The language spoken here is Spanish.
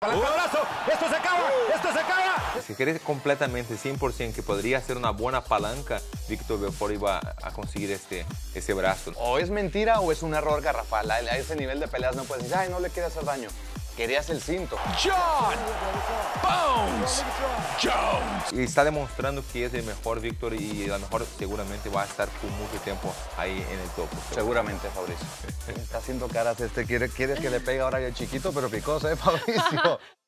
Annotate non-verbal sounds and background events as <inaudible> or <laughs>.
brazo! ¡Esto se acaba! ¡Esto se acaba! Si crees completamente, 100% que podría ser una buena palanca, Víctor Belfort iba a conseguir este, ese brazo. O es mentira o es un error garrafal. A ese nivel de peleas no puedes decir, ay, no le quiere hacer daño. Querías el cinto. John Bones Jones. Y está demostrando que es el mejor Víctor y a lo mejor seguramente va a estar por mucho tiempo ahí en el topo. Seguramente, Fabricio. Está haciendo caras este. Quiere, quieres que le pegue ahora el chiquito, pero picoso, ¿eh, Fabricio? <laughs>